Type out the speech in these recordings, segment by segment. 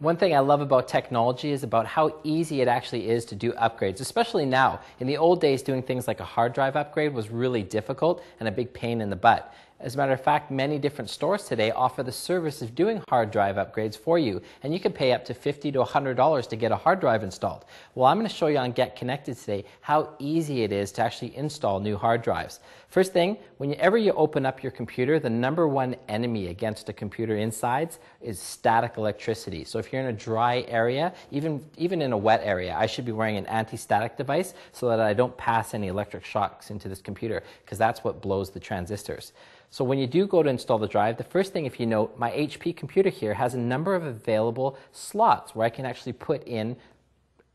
One thing I love about technology is about how easy it actually is to do upgrades, especially now. In the old days, doing things like a hard drive upgrade was really difficult and a big pain in the butt. As a matter of fact, many different stores today offer the service of doing hard drive upgrades for you, and you can pay up to 50 to $100 to get a hard drive installed. Well, I'm going to show you on Get Connected today how easy it is to actually install new hard drives. First thing, whenever you open up your computer, the number one enemy against a computer insides is static electricity. So if you're in a dry area, even, even in a wet area, I should be wearing an anti-static device so that I don't pass any electric shocks into this computer, because that's what blows the transistors. So when you do go to install the drive, the first thing, if you note, my HP computer here has a number of available slots where I can actually put in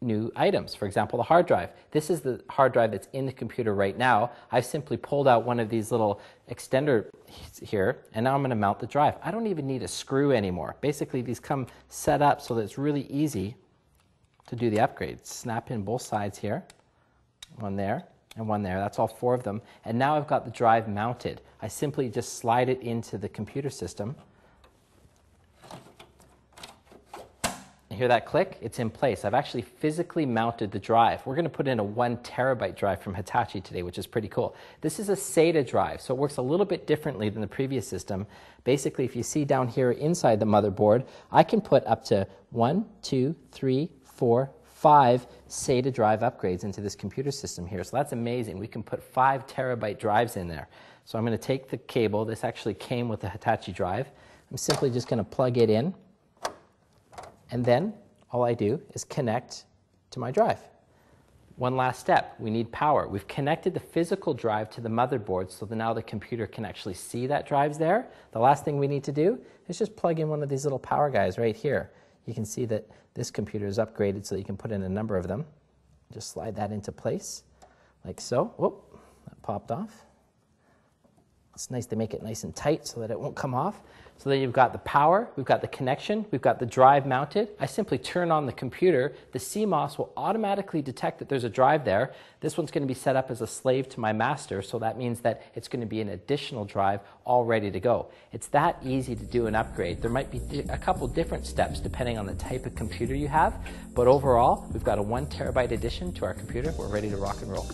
new items. For example, the hard drive. This is the hard drive that's in the computer right now. I've simply pulled out one of these little extender here, and now I'm going to mount the drive. I don't even need a screw anymore. Basically, these come set up so that it's really easy to do the upgrade. Snap in both sides here, one there, and one there. That's all four of them. And now I've got the drive mounted. I simply just slide it into the computer system. And hear that click? It's in place. I've actually physically mounted the drive. We're going to put in a one terabyte drive from Hitachi today, which is pretty cool. This is a SATA drive, so it works a little bit differently than the previous system. Basically, if you see down here inside the motherboard, I can put up to one, two, three, four, five SATA drive upgrades into this computer system here. So that's amazing. We can put five terabyte drives in there. So I'm going to take the cable. This actually came with the Hitachi drive. I'm simply just going to plug it in. And then all I do is connect to my drive. One last step, we need power. We've connected the physical drive to the motherboard so that now the computer can actually see that drive's there. The last thing we need to do is just plug in one of these little power guys right here you can see that this computer is upgraded so you can put in a number of them. Just slide that into place like so. Whoop, that popped off. It's nice to make it nice and tight so that it won't come off. So then you've got the power, we've got the connection, we've got the drive mounted. I simply turn on the computer. The CMOS will automatically detect that there's a drive there. This one's going to be set up as a slave to my master, so that means that it's going to be an additional drive all ready to go. It's that easy to do an upgrade. There might be a couple different steps depending on the type of computer you have, but overall, we've got a one terabyte addition to our computer. We're ready to rock and roll.